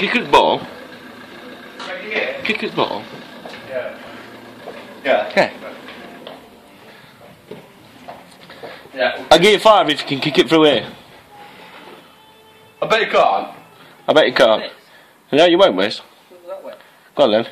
kick his ball. Kick it? Ball. Yeah. Yeah. Okay. Yeah. I'll give you five if you can kick it through here. I bet you can't. I bet you can't. No, you won't, Wes. Go on then.